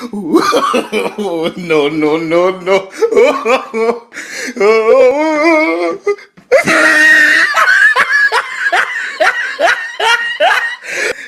no, no, no, no.